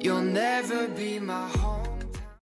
You'll never be my home.